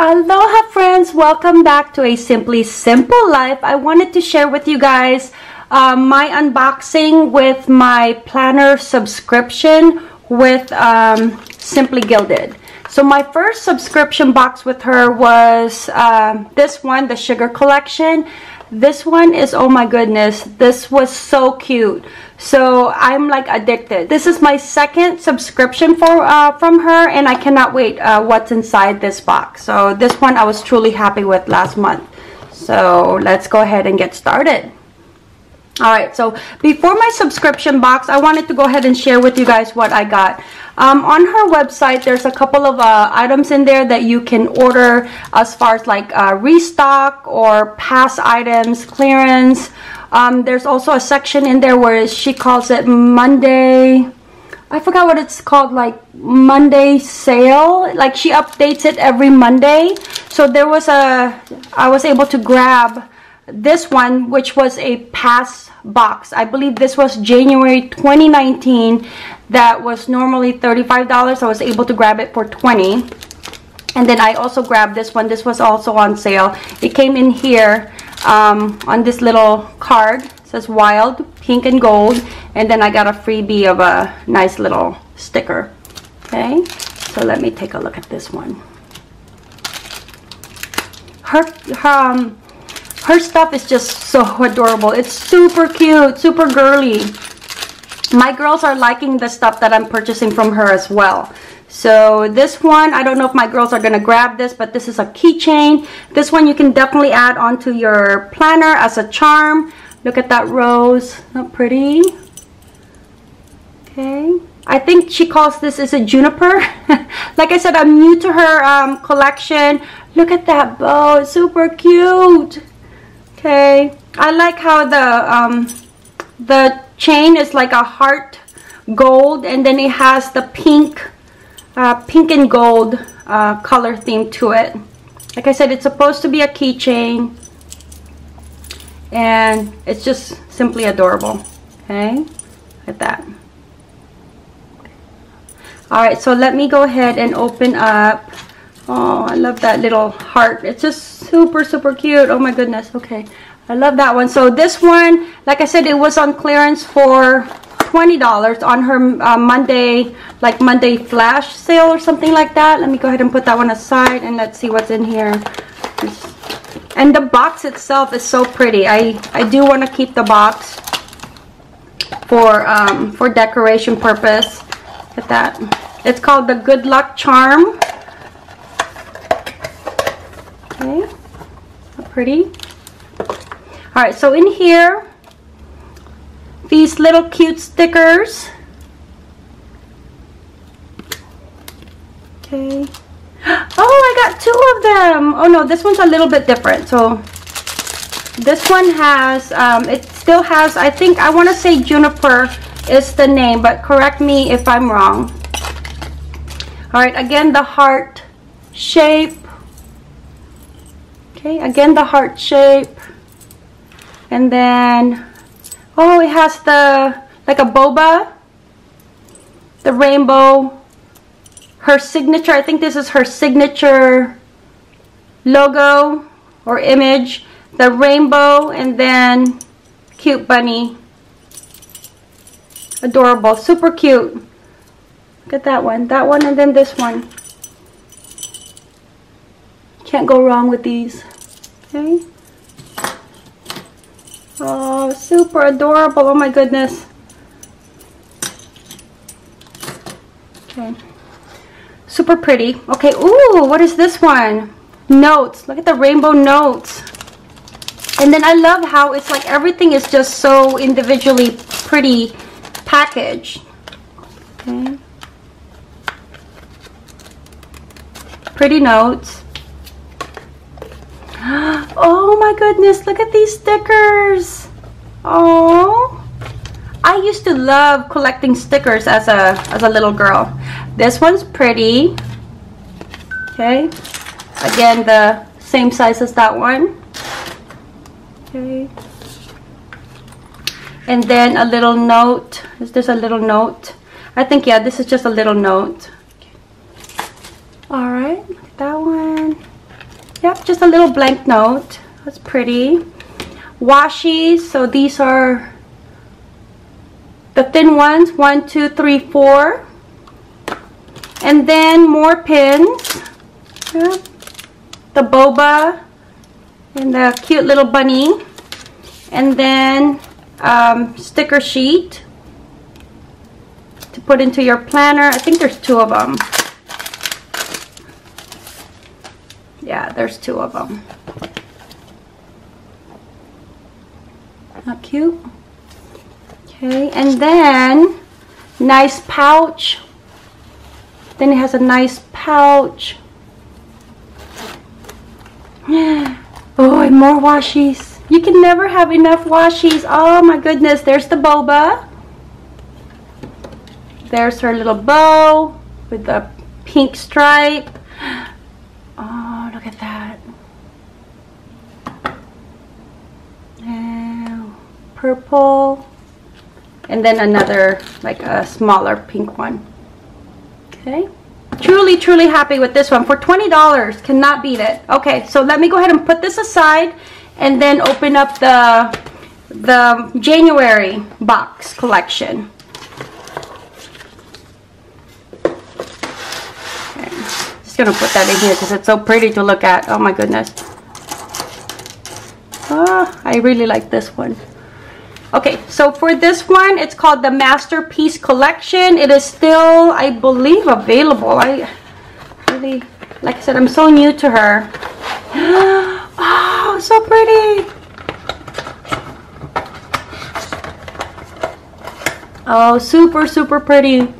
Aloha friends, welcome back to a Simply Simple Life. I wanted to share with you guys um, my unboxing with my planner subscription with um, Simply Gilded. So my first subscription box with her was um, this one, the Sugar Collection. This one is, oh my goodness, this was so cute. So I'm like addicted. This is my second subscription for uh, from her and I cannot wait uh, what's inside this box. So this one I was truly happy with last month. So let's go ahead and get started. Alright, so before my subscription box, I wanted to go ahead and share with you guys what I got. Um, on her website, there's a couple of uh, items in there that you can order as far as like uh, restock or past items, clearance. Um, there's also a section in there where she calls it Monday. I forgot what it's called, like Monday sale. Like she updates it every Monday. So there was a, I was able to grab this one, which was a pass box. I believe this was January 2019 that was normally $35. I was able to grab it for 20 and then I also grabbed this one. This was also on sale. It came in here um, on this little card. It says wild, pink and gold. And then I got a freebie of a nice little sticker. Okay, so let me take a look at this one. Her, her, um, her stuff is just so adorable. It's super cute, super girly my girls are liking the stuff that I'm purchasing from her as well. So this one, I don't know if my girls are going to grab this, but this is a keychain. This one you can definitely add onto your planner as a charm. Look at that rose. Not pretty? Okay. I think she calls this is a juniper. like I said, I'm new to her um, collection. Look at that bow. It's super cute. Okay. I like how the um, the chain is like a heart gold and then it has the pink uh, pink and gold uh, color theme to it. Like I said it's supposed to be a keychain and it's just simply adorable. Okay? At that. Alright so let me go ahead and open up. Oh I love that little heart. It's just super super cute. Oh my goodness. Okay. I love that one. So this one, like I said, it was on clearance for $20 on her uh, Monday, like Monday flash sale or something like that. Let me go ahead and put that one aside and let's see what's in here. And the box itself is so pretty. I, I do want to keep the box for, um, for decoration purpose. Look at that. It's called the Good Luck Charm. Okay. Pretty. Alright, so in here, these little cute stickers. Okay. Oh, I got two of them. Oh no, this one's a little bit different. So this one has, um, it still has, I think, I want to say Juniper is the name, but correct me if I'm wrong. Alright, again, the heart shape. Okay, again, the heart shape and then oh it has the like a boba? The rainbow. Her signature I think this is her signature logo or image. The rainbow and then cute bunny. Adorable super cute. Look at that one that one and then this one. Can't go wrong with these okay Oh, super adorable. Oh my goodness. Okay. Super pretty. Okay, ooh, what is this one? Notes. Look at the rainbow notes. And then I love how it's like everything is just so individually pretty packaged. Okay. Pretty notes. Oh my goodness, look at these stickers. Oh. I used to love collecting stickers as a as a little girl. This one's pretty. Okay. Again, the same size as that one. Okay. And then a little note. Is this a little note? I think, yeah, this is just a little note. Okay. All right, that one. Yep, just a little blank note. That's pretty. Washi, so these are the thin ones. One, two, three, four. And then more pins. The boba and the cute little bunny. And then um, sticker sheet to put into your planner. I think there's two of them. Yeah, there's two of them. Cute. Okay, and then nice pouch. Then it has a nice pouch. Oh, and more washies. You can never have enough washies. Oh my goodness, there's the boba. There's her little bow with the pink stripe. Oh, look at that. And purple. And then another, like a smaller pink one. Okay. Truly, truly happy with this one. For $20, cannot beat it. Okay, so let me go ahead and put this aside and then open up the, the January box collection. Okay. Just gonna put that in here because it's so pretty to look at. Oh my goodness. Oh, I really like this one. Okay, so for this one, it's called the Masterpiece Collection. It is still, I believe, available. I really, like I said, I'm so new to her. Oh, so pretty. Oh, super, super pretty.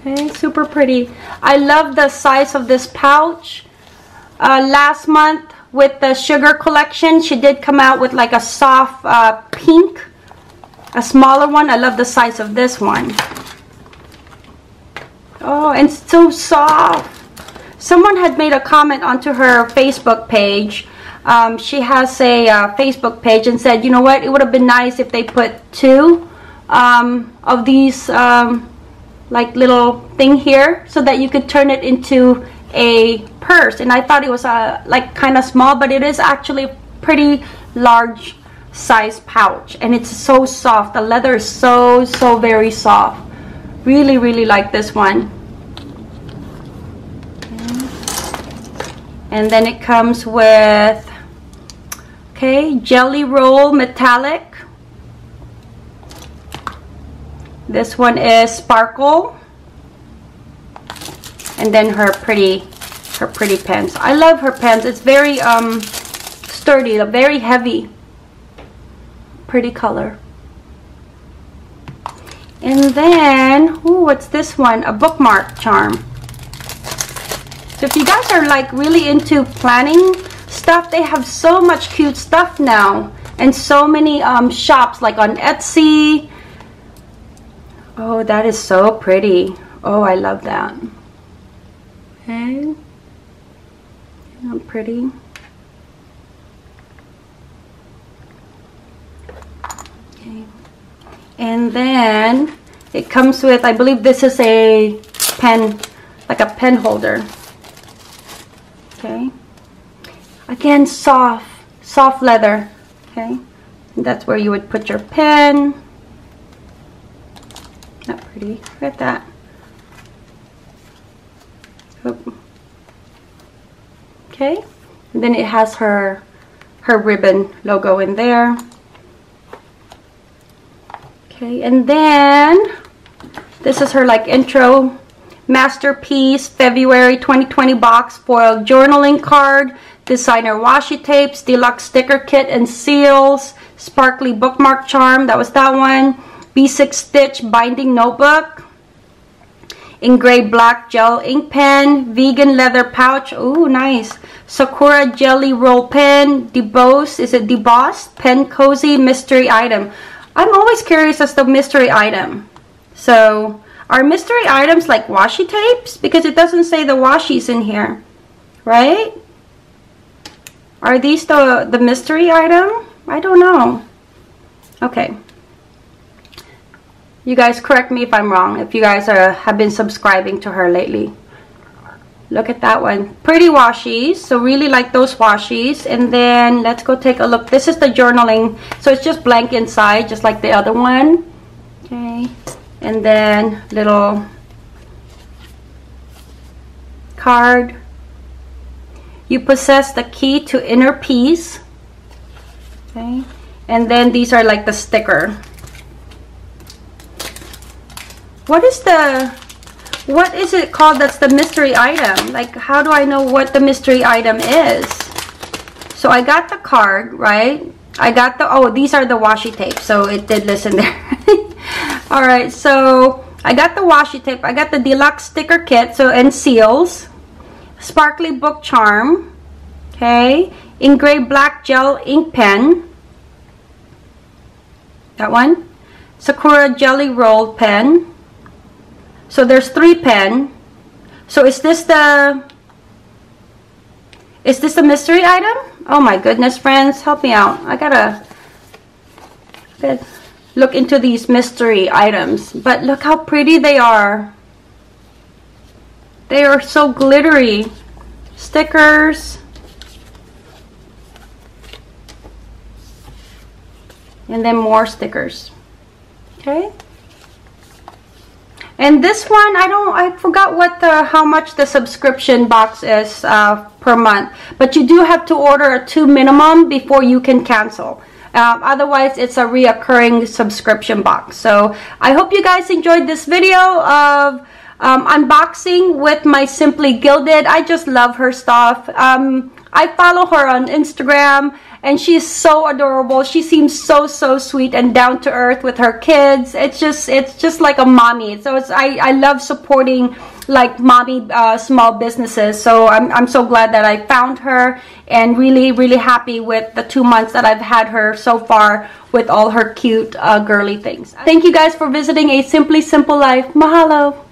Okay, super pretty. I love the size of this pouch. Uh, last month, with the sugar collection. She did come out with like a soft uh, pink a smaller one. I love the size of this one. Oh and so soft. Someone had made a comment onto her Facebook page. Um, she has a uh, Facebook page and said you know what? It would have been nice if they put two um, of these um, like little thing here so that you could turn it into a purse. And I thought it was a like kind of small but it is actually a pretty large size pouch. And it's so soft. The leather is so so very soft. Really really like this one. And then it comes with okay jelly roll metallic. This one is sparkle and then her pretty her pretty pants. I love her pants. It's very um sturdy very heavy. Pretty color. And then ooh, what's this one? A bookmark charm. So if you guys are like really into planning stuff they have so much cute stuff now. And so many um, shops like on Etsy. Oh that is so pretty. Oh I love that Okay. How pretty. Okay. And then it comes with, I believe this is a pen, like a pen holder. Okay. Again, soft, soft leather. Okay. And that's where you would put your pen. Not pretty. Look at that. Okay, and then it has her her ribbon logo in there. Okay, and then this is her like intro. Masterpiece February 2020 box foil journaling card, designer washi tapes, deluxe sticker kit and seals, sparkly bookmark charm, that was that one, B6 stitch binding notebook, engraved black gel ink pen, vegan leather pouch, oh nice, Sakura jelly roll pen, debossed, is it debossed? Pen cozy mystery item. I'm always curious as the mystery item. So, are mystery items like washi tapes? Because it doesn't say the washi's in here, right? Are these the, the mystery item? I don't know. Okay. You guys correct me if I'm wrong, if you guys are, have been subscribing to her lately. Look at that one. Pretty washies. So really like those washies. And then let's go take a look. This is the journaling. So it's just blank inside, just like the other one. Okay. And then little card. You possess the key to inner peace. Okay. And then these are like the sticker. What is the what is it called that's the mystery item? Like, how do I know what the mystery item is? So I got the card, right? I got the, oh, these are the washi tape. So it did listen there. All right, so I got the washi tape. I got the deluxe sticker kit, so and seals. Sparkly book charm. Okay. Engraved black gel ink pen. That one. Sakura jelly roll pen. So there's three pen. So is this the is this a mystery item? Oh my goodness, friends, help me out. I gotta, gotta look into these mystery items. But look how pretty they are. They are so glittery. Stickers. And then more stickers. Okay. And this one, I don't, I forgot what the, how much the subscription box is uh, per month. But you do have to order a two minimum before you can cancel. Um, otherwise, it's a reoccurring subscription box. So I hope you guys enjoyed this video of um, unboxing with my Simply Gilded. I just love her stuff. Um, I follow her on Instagram and she's so adorable. She seems so so sweet and down to earth with her kids. It's just it's just like a mommy. So it's i i love supporting like mommy uh, small businesses. So I'm, I'm so glad that i found her and really really happy with the two months that i've had her so far with all her cute uh, girly things. Thank you guys for visiting a simply simple life. Mahalo